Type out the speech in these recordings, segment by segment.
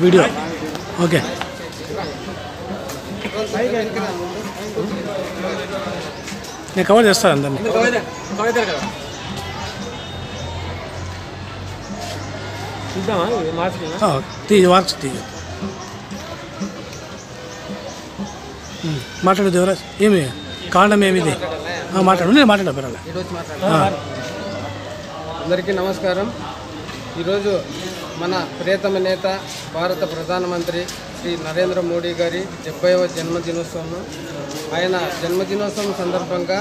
Video. Okay. నేను cover చేస్తాను అందరినీ. ఆ, తీ మాట్లాడు దేవరాజ్ ఏమి? కారణం ఏమిది? మాట్లాడు. నేను మాట్లాడా పర్వాలే అందరికీ నమస్కారం. ఈరోజు మన ప్రియతమ నేత భారత ప్రధానమంత్రి శ్రీ నరేంద్ర మోడీ గారి డెబ్బైవ జన్మదినోత్సవం. ఆయన జన్మదినోత్సవం సందర్భంగా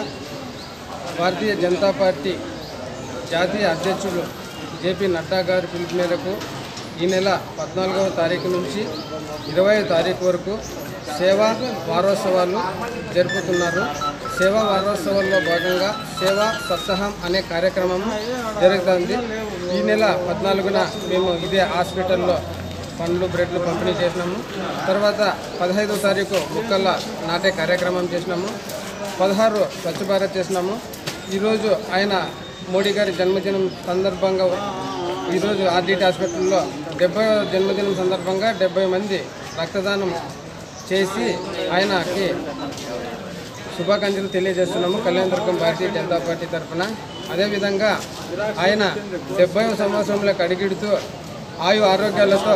భారతీయ జనతా పార్టీ జాతీయ అధ్యక్షులు జేపీ నడ్డా గారి పిలుపు మేరకు ఈ నెల పద్నాలుగవ తారీఖు నుంచి ఇరవై తారీఖు వరకు సేవా వారోత్సవాలు జరుపుతున్నారు. సేవా వారోత్సవాల్లో భాగంగా సేవా సప్తాహం అనే కార్యక్రమం జరుగుతుంది. ఈ నెల పద్నాలుగున మేము ఇదే హాస్పిటల్లో పండ్లు బ్రెడ్లు పంపిణీ చేసినాము. తర్వాత పదహైదో తారీఖు ముక్కల నాటే కార్యక్రమం చేసినాము. పదహారు స్వచ్ఛ భారత్ చేసినాము. ఈరోజు ఆయన మోడీ గారి జన్మదినం సందర్భంగా ఈరోజు ఆర్డీటీ హాస్పిటల్లో డెబ్బై జన్మదినం సందర్భంగా డెబ్బై మంది రక్తదానం చేసి ఆయనకి శుభాకాంక్షలు తెలియజేస్తున్నాము. కళ్యాణదుర్గం భారతీయ జనతా పార్టీ తరఫున. అదేవిధంగా ఆయన డెబ్బై సంవత్సరంలోకి అడిగిడుతూ ఆయు ఆరోగ్యాలతో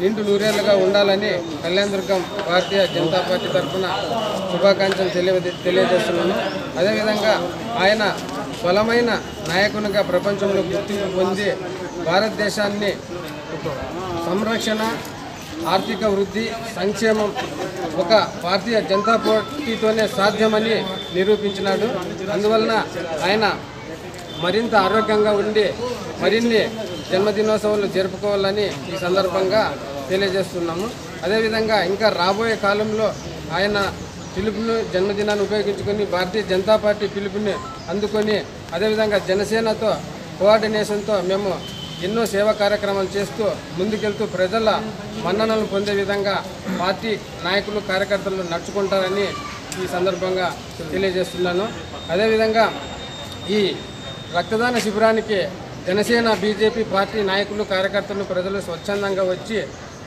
నిండు నూరేళ్ళుగా ఉండాలని కళ్యాణదుర్గం భారతీయ జనతా పార్టీ తరఫున శుభాకాంక్షలు తెలియ తెలియజేస్తున్నాను. అదేవిధంగా ఆయన బలమైన నాయకునిగా ప్రపంచంలో గుర్తింపు పొంది భారతదేశాన్ని సంరక్షణ ఆర్థిక వృద్ధి సంక్షేమం ఒక భారతీయ జనతా పార్టీతోనే సాధ్యమని నిరూపించినాడు. అందువలన ఆయన మరింత ఆరోగ్యంగా ఉండి మరిన్ని జన్మదినోత్సవాలు జరుపుకోవాలని ఈ సందర్భంగా తెలియజేస్తున్నాము. అదేవిధంగా ఇంకా రాబోయే కాలంలో ఆయన పిలుపును జన్మదినాన్ని ఉపయోగించుకొని భారతీయ జనతా పార్టీ పిలుపుని అందుకొని అదేవిధంగా జనసేనతో కోఆర్డినేషన్తో మేము ఎన్నో సేవా కార్యక్రమాలు చేస్తూ ముందుకెళ్తూ ప్రజల మన్ననలు పొందే విధంగా పార్టీ నాయకులు కార్యకర్తలు నడుచుకుంటారని ఈ సందర్భంగా తెలియజేస్తున్నాను. అదేవిధంగా ఈ రక్తదాన శిబిరానికి జనసేన బీజేపీ పార్టీ నాయకులు కార్యకర్తలు ప్రజలు స్వచ్ఛందంగా వచ్చి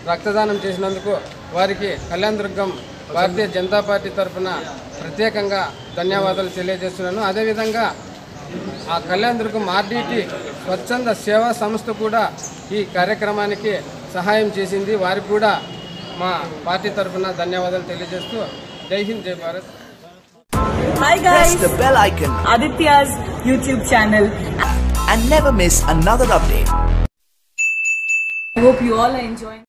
రక్తదానం చేసినందుకు వారికి కళ్యాణ్ దుర్గం భారతీయ జనతా పార్టీ తరఫున ప్రత్యేకంగా ధన్యవాదాలు తెలియజేస్తున్నాను. అదేవిధంగా ఆ కళ్యాణ్ దుర్గం ఆర్డీటీ స్వచ్ఛంద సేవా సంస్థ కూడా ఈ కార్యక్రమానికి సహాయం చేసింది. వారికి కూడా మా పార్టీ తరఫున ధన్యవాదాలు తెలియజేస్తూ జై హింద్ జై Bharat. Hi guys, the bell icon Aditya's YouTube channel. and never miss another update. I hope you all are enjoying.